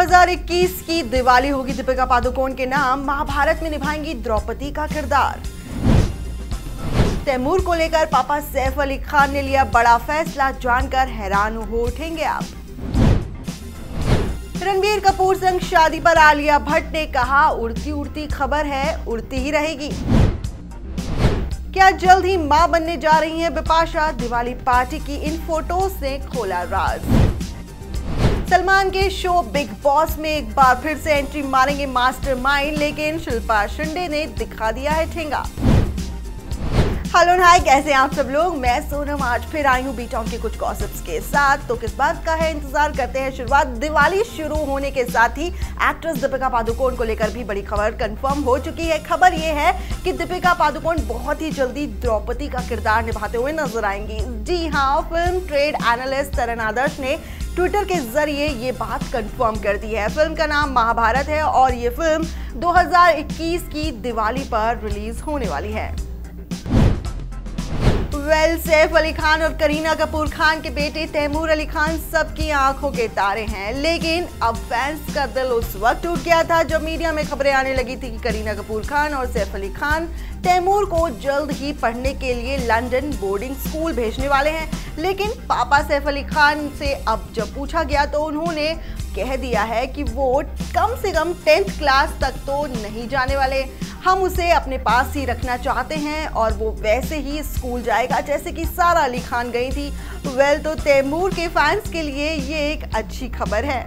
2021 की दिवाली होगी दीपिका पादुकोण के नाम। महाभारत में निभाएँगी द्रौपदी का किरदार। तैमूर को लेकर पापा सैफ अली खान ने लिया बड़ा फैसला, जानकर हैरान हो उठेंगे आप। रणबीर कपूर संग शादी पर आलिया भट्ट ने कहा उड़ती उड़ती खबर है, उड़ती ही रहेगी। क्या जल्द ही माँ बनने जा रही हैं बिपाशा? दिवाली पार्टी की इन फ़ोटोज़ ने खोला राज। सलमान के शो बिग बॉस में एक बार फिर से एंट्री मारेंगे मास्टरमाइंड लेकिन शिल्पा शिंदे ने दिखा दिया है ठेंगा। हेलो हाय, कैसे आप सब लोग? मैं सोनम, आज फिर आई हूँ बीटाउन के कुछ गॉसिप्स के साथ। तो किस बात का है? इंतज़ार करते हैं शुरुआत। दिवाली शुरू होने के साथ ही एक्ट्रेस दीपिका पादुकोण को लेकर भी बड़ी खबर कंफर्म हो चुकी है। खबर ये है कि दीपिका पादुकोण बहुत ही जल्दी द्रौपदी का किरदार निभाते हुए नज़र आएँगी। जी हाँ film trade analyst Taran Adarsh ने ट्विटर के ज़रिए ये बात कंफर्म कर दी है। फ़िल्म का नाम महाभारत है और ये फ़िल्म 2021 की दिवाली पर रिलीज़ होने वाली है। वेल सैफ अली खान और करीना कपूर खान के बेटे तैमूर अली खान सबकी आँखों के तारे हैं, लेकिन अब फैंस का दिल उस वक्त टूट गया था जब मीडिया में खबरें आने लगी थी कि करीना कपूर खान और सैफ अली खान तैमूर को जल्द ही पढ़ने के लिए लंदन बोर्डिंग स्कूल भेजने वाले हैं। लेकिन पापा सैफ अली खान से अब जब पूछा गया तो उन्होंने कह दिया है कि वो कम से कम टेंथ क्लास तक तो नहीं जाने वाले। हम उसे अपने पास ही रखना चाहते हैं और वो वैसे ही स्कूल जाएगा, जैसे कि सारा अली खान गई थी। वेल तो तैमूर के फैंस के लिए ये एक अच्छी खबर है।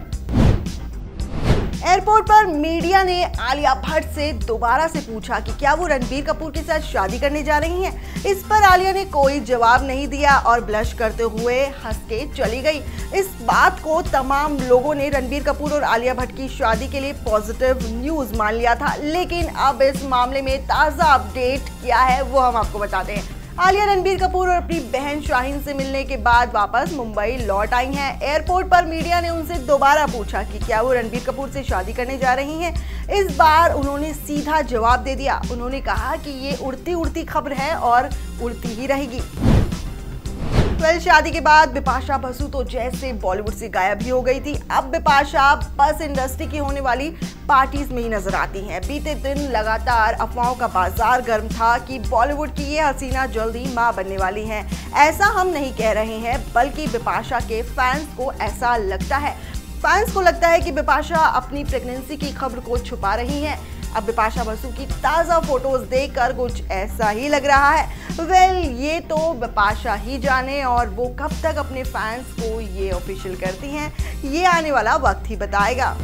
एयरपोर्ट पर मीडिया ने आलिया भट्ट से दोबारा से पूछा कि क्या वो रणबीर कपूर के साथ शादी करने जा रही हैं? इस पर आलिया ने कोई जवाब नहीं दिया और ब्लश करते हुए हंस के चली गई। इस बात को तमाम लोगों ने रणबीर कपूर और आलिया भट्ट की शादी के लिए पॉजिटिव न्यूज़ मान लिया था। लेकिन अब इस मामले में ताज़ा अपडेट क्या है वो हम आपको बताते हैं। आलिया रणबीर कपूर और अपनी बहन शाहीन से मिलने के बाद वापस मुंबई लौट आई हैं। एयरपोर्ट पर मीडिया ने उनसे दोबारा पूछा कि क्या वो रणबीर कपूर से शादी करने जा रही हैं। इस बार उन्होंने सीधा जवाब दे दिया। उन्होंने कहा कि ये उड़ती उड़ती खबर है और उड़ती ही रहेगी। वेल शादी के बाद बिपाशा बसु तो जैसे बॉलीवुड से गायब ही हो गई थी। अब बिपाशा बस इंडस्ट्री की होने वाली पार्टीज़ में ही नज़र आती हैं। बीते दिन लगातार अफवाहों का बाज़ार गर्म था कि बॉलीवुड की ये हसीना जल्दी माँ बनने वाली हैं। ऐसा हम नहीं कह रहे हैं, बल्कि बिपाशा के फैंस को ऐसा लगता है। फैंस को लगता है कि बिपाशा अपनी प्रेगनेंसी की खबर को छुपा रही हैं। अब बिपाशा बसु की ताज़ा फ़ोटोज़ देखकर कुछ ऐसा ही लग रहा है। वेल, ये तो बपाशा ही जाने और वो कब तक अपने फैंस को ये ऑफिशियल करती हैं, ये आने वाला वक्त ही बताएगा।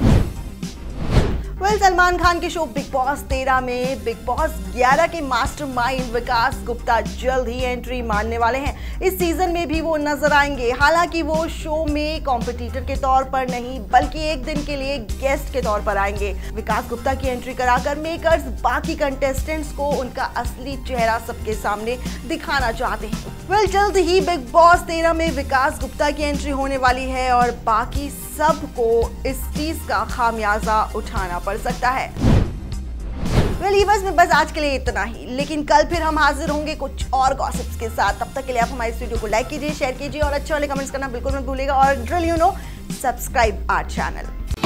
वेल सलमान खान के शो बिग बॉस तेरह में बिग बॉस ग्यारह के मास्टरमाइंड विकास गुप्ता जल्द ही एंट्री मारने वाले हैं। इस सीज़न में भी वो नज़र आएँगे। हालाँकि वो शो में कॉम्पिटिटर के तौर पर नहीं, बल्कि एक दिन के लिए गेस्ट के तौर पर आएँगे। विकास गुप्ता की एंट्री कराकर मेकर्स बाकी कंटेस्टेंट्स को उनका असली चेहरा सबके सामने दिखाना चाहते हैं। वेल जल्द ही बिग बॉस तेरह में विकास गुप्ता की एंट्री होने वाली है और बाकी सबको इस चीज़ का खामियाजा उठाना पड़ सकता है। वेल well, में बस आज के लिए इतना ही। लेकिन कल फिर हम हाजिर होंगे कुछ और गॉसिप्स के साथ। तब तक के लिए आप हमारे इस वीडियो को लाइक कीजिए शेयर कीजिए और अच्छे वाले कमेंट्स करना बिल्कुल मत भूलिएगा। और drill you know subscribe our channel